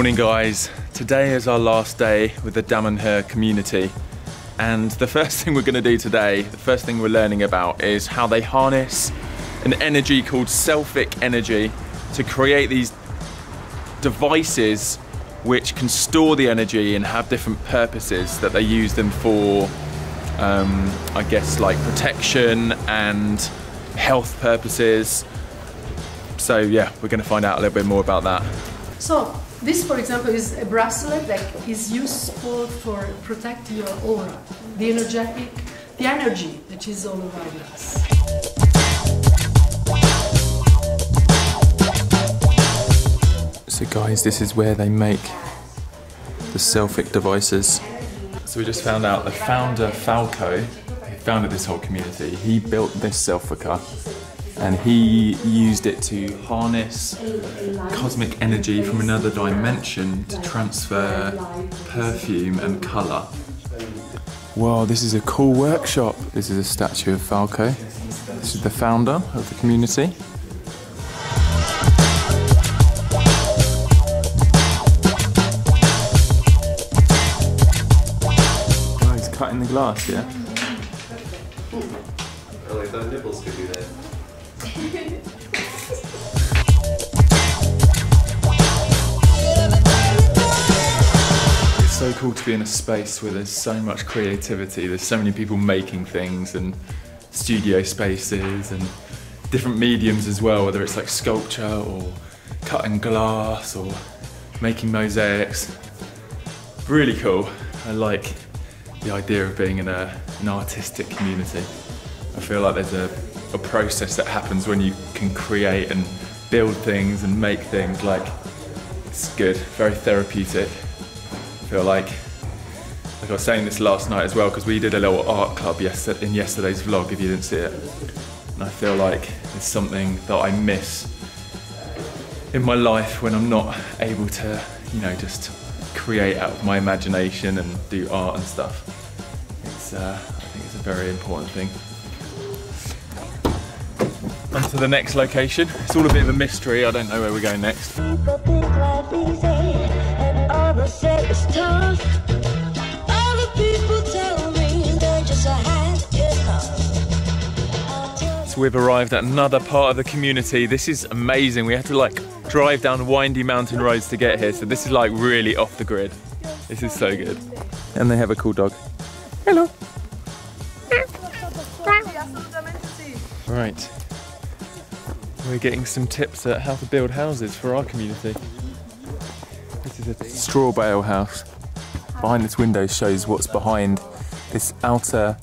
morning guys. Today is our last day with the Damanhur community. And the first thing we're going to do today, the first thing we're learning about is how they harness an energy called selfic energy to create these devices which can store the energy and have different purposes that they use them for um, I guess like protection and health purposes. So yeah we're going to find out a little bit more about that. So this, for example, is a bracelet that is useful for protecting your aura, the energetic, the energy that is all around us. So guys, this is where they make the Selfic devices. So we just found out the founder Falco, who founded this whole community, he built this Selfica and he used it to harness cosmic energy from another dimension to transfer perfume and colour. Wow, this is a cool workshop. This is a statue of Falco. This is the founder of the community. Cutting the glass, yeah? So cool to be in a space where there's so much creativity. There's so many people making things and studio spaces and different mediums as well, whether it's like sculpture or cutting glass or making mosaics. Really cool. I like the idea of being in a, an artistic community. I feel like there's a, a process that happens when you can create and build things and make things like it's good, very therapeutic. Feel like, like I was saying this last night as well, because we did a little art club yesterday, in yesterday's vlog, if you didn't see it. And I feel like it's something that I miss in my life when I'm not able to, you know, just create out of my imagination and do art and stuff. It's, uh, I think it's a very important thing. On to the next location. It's all a bit of a mystery. I don't know where we're going next. So we've arrived at another part of the community. This is amazing. We had to like drive down windy mountain roads to get here. So this is like really off the grid. This is so good. And they have a cool dog. Hello. Right. We're getting some tips at how to build houses for our community. This is a straw bale house. Behind this window shows what's behind this outer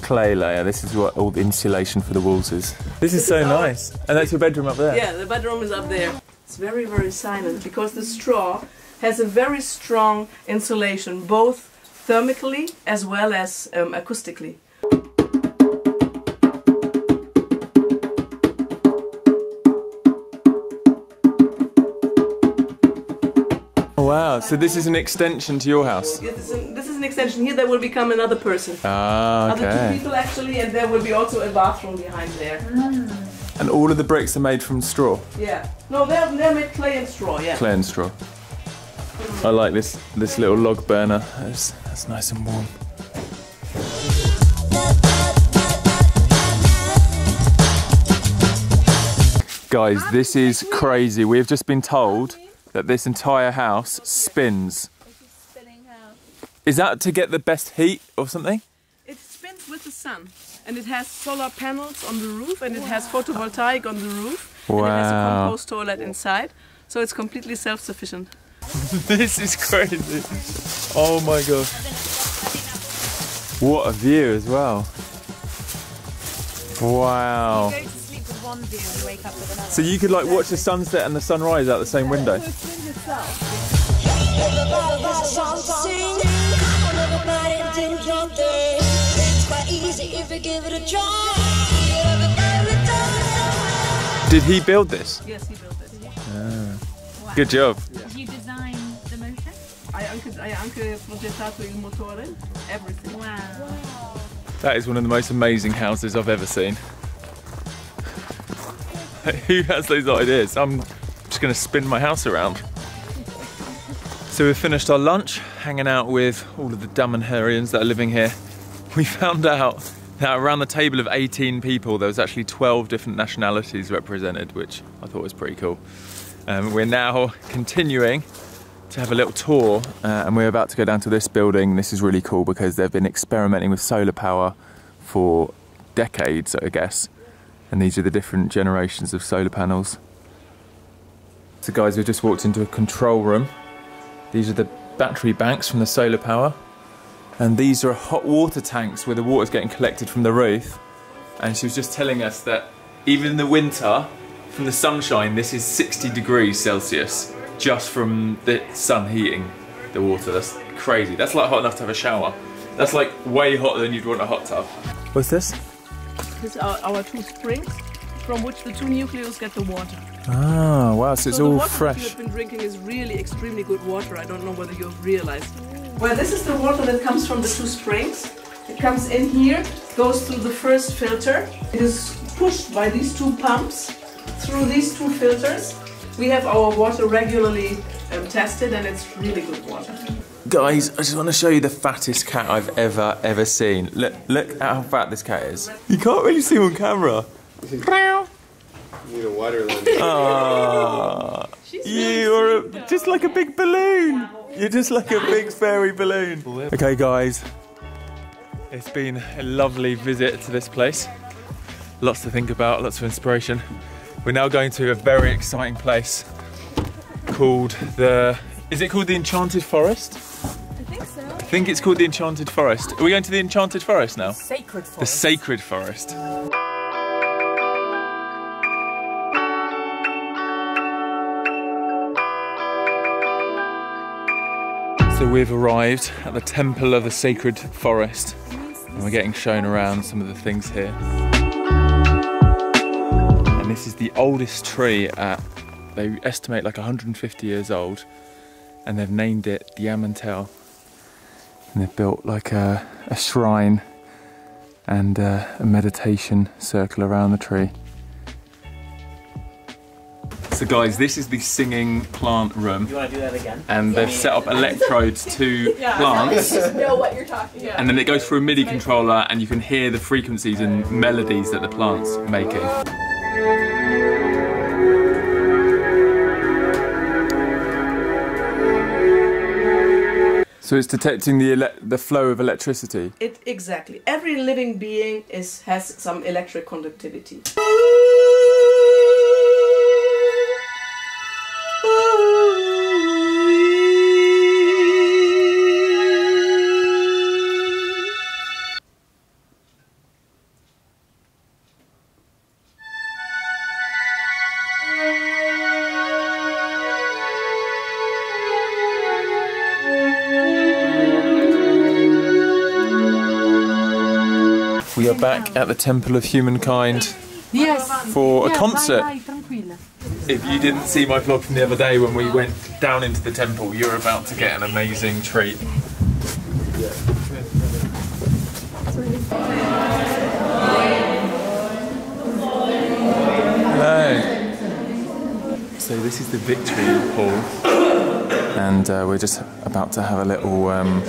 clay layer. This is what all the insulation for the walls is. This is so nice. And that's your bedroom up there. Yeah, the bedroom is up there. It's very, very silent because the straw has a very strong insulation, both thermically as well as um, acoustically. Wow. So this is an extension to your house. This is, an, this is an extension here. There will become another person. Ah, okay. Other two people actually, and there will be also a bathroom behind there. And all of the bricks are made from straw. Yeah. No, they're, they're made clay and straw. Yeah. Clay and straw. I like this this little log burner. That's, that's nice and warm. Guys, this is crazy. We have just been told that this entire house spins. Is that to get the best heat or something? It spins with the sun, and it has solar panels on the roof, and it has photovoltaic on the roof, and it has a compost toilet inside. So it's completely self-sufficient. this is crazy. Oh my gosh. What a view as well. Wow. One view and wake up with another. So you could like watch the sunset and the sunrise out the same window. Everybody has a song to sing, and everybody do your thing. It's quite easy if you give it a try. Everybody does. Did he build this? Yes, he built it. Ah. Good job. Did you design the motor? Hai anche, hai anche progettato il motore, everything. Wow. That is one of the most amazing houses I've ever seen. Who has those ideas? I'm just going to spin my house around. So we've finished our lunch, hanging out with all of the Damanhurians that are living here. We found out that around the table of 18 people, there was actually 12 different nationalities represented, which I thought was pretty cool. Um, we're now continuing to have a little tour, uh, and we're about to go down to this building. This is really cool because they've been experimenting with solar power for decades, I guess. And these are the different generations of solar panels. So, guys, we've just walked into a control room. These are the battery banks from the solar power. And these are hot water tanks where the water's getting collected from the roof. And she was just telling us that even in the winter, from the sunshine, this is 60 degrees Celsius just from the sun heating the water. That's crazy. That's like hot enough to have a shower. That's like way hotter than you'd want a hot tub. What's this? These are our two springs from which the two nucleus get the water. Ah, wow, so it's so the all water that you've been drinking is really extremely good water. I don't know whether you have realized. Well, this is the water that comes from the two springs. It comes in here, goes through the first filter. It is pushed by these two pumps through these two filters. We have our water regularly um, tested, and it's really good water. Guys, I just want to show you the fattest cat I've ever, ever seen. Look, look at how fat this cat is. You can't really see him on camera. You need a wider lens. Ah, you are a, just like a big balloon. You're just like a big fairy balloon. Okay, guys, it's been a lovely visit to this place. Lots to think about, lots of inspiration. We're now going to a very exciting place called the. Is it called the Enchanted Forest? I think so. I think it's called the Enchanted Forest. Are we going to the Enchanted Forest now? Sacred Forest. The Sacred Forest. So we've arrived at the Temple of the Sacred Forest and we're getting shown around some of the things here. And this is the oldest tree at, they estimate like 150 years old and they've named it Diamantel. And they've built like a, a shrine and uh, a meditation circle around the tree. So guys, this is the singing plant room. You want to do that again? And they've set up electrodes to plants. know what you're talking about. And then it goes through a MIDI controller and you can hear the frequencies and melodies that the plant's are making. So it's detecting the ele- the flow of electricity. It exactly. Every living being is has some electric conductivity. Back at the Temple of Humankind Yes. for a concert. Vai, vai, tranquilla. If you didn't see my vlog from the other day when we went down into the temple, you're about to get an amazing treat. Hello. So this is the victory hall, and uh, we're just about to have a little um,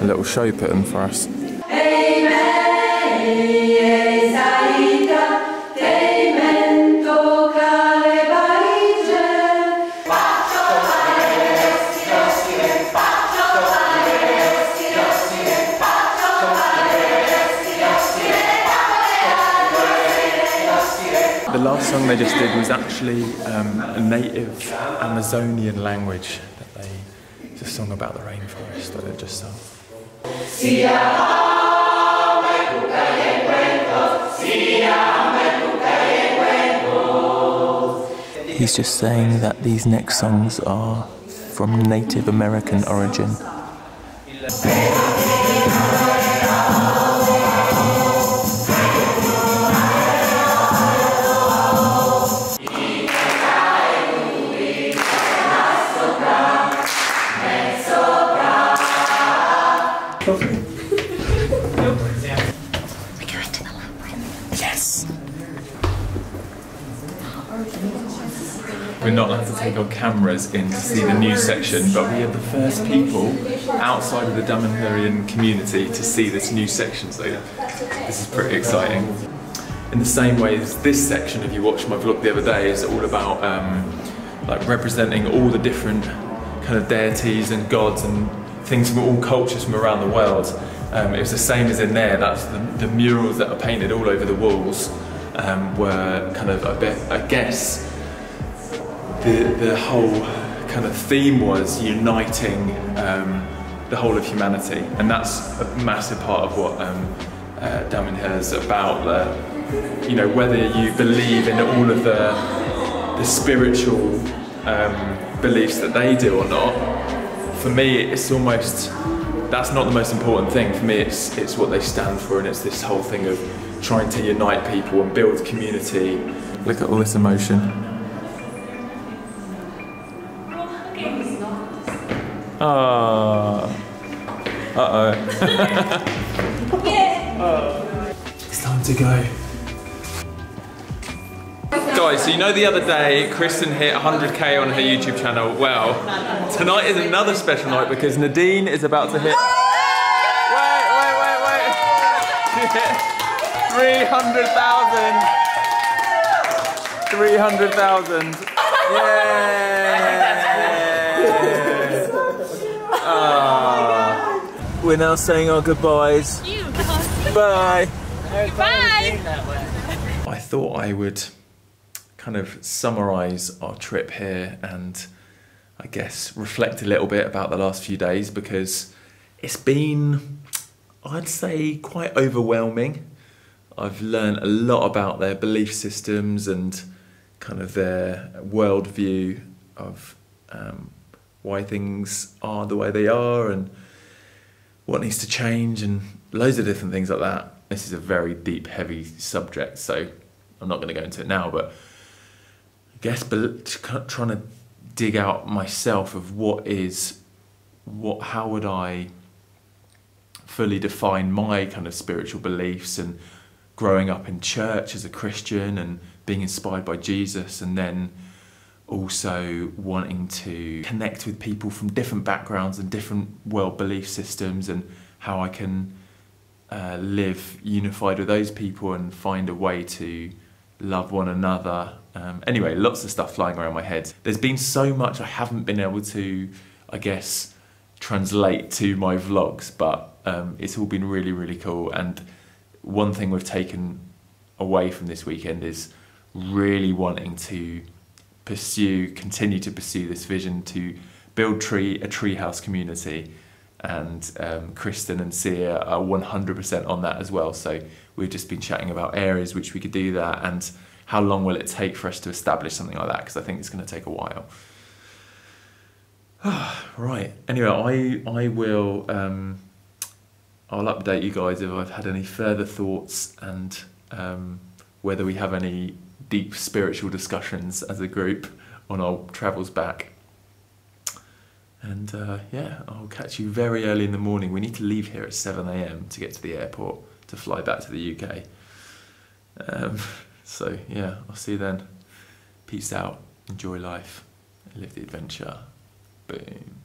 a little show put on for us. Last song they just did was actually um, a native Amazonian language that they. It's a song about the rainforest that they just sung. He's just saying that these next songs are from Native American origin. Yes! We're not allowed to take our cameras in to see the new section, but we are the first people outside of the Damanhurian community to see this new section, so this is pretty exciting. In the same way as this section, if you watched my vlog the other day, is all about um, like representing all the different kind of deities and gods and things from all cultures from around the world. Um, it was the same as in there. That's the, the murals that are painted all over the walls um, were kind of a bit, I guess, the the whole kind of theme was uniting um, the whole of humanity, and that's a massive part of what um, uh, Damanhur is about. You know whether you believe in all of the the spiritual um, beliefs that they do or not. For me, it's almost that's not the most important thing. For me, it's it's what they stand for, and it's this whole thing of trying to unite people and build community. Look at all this emotion. Ah. Uh oh. yeah. it's time to go. Guys, so you know the other day Kristen hit 100k on her YouTube channel. Well, tonight is another special night because Nadine is about to hit. Wait, wait, wait, wait. She hit 300,000. 300,000. Yay! Ah. We're now saying our goodbyes. Bye. Bye. I thought I would kind of summarize our trip here and I guess reflect a little bit about the last few days because it's been, I'd say, quite overwhelming. I've learned a lot about their belief systems and kind of their worldview of um, why things are the way they are and what needs to change and loads of different things like that. This is a very deep, heavy subject, so I'm not going to go into it now, but guess trying to dig out myself of what is, what, how would I fully define my kind of spiritual beliefs and growing up in church as a Christian and being inspired by Jesus and then also wanting to connect with people from different backgrounds and different world belief systems and how I can uh, live unified with those people and find a way to love one another. Um, anyway, lots of stuff flying around my head. There's been so much I haven't been able to, I guess, translate to my vlogs, but um, it's all been really, really cool. And one thing we've taken away from this weekend is really wanting to pursue, continue to pursue this vision to build tree a treehouse community. And um, Kristen and Siya are 100% on that as well. So we've just been chatting about areas which we could do that and how long will it take for us to establish something like that because I think it's going to take a while. right. Anyway, I I will um, I'll update you guys if I've had any further thoughts and um, whether we have any deep spiritual discussions as a group on our travels back. And uh, yeah, I'll catch you very early in the morning. We need to leave here at 7 a.m. to get to the airport to fly back to the UK. Um, so yeah, I'll see you then. Peace out. Enjoy life. Live the adventure. Boom.